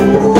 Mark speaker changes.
Speaker 1: you.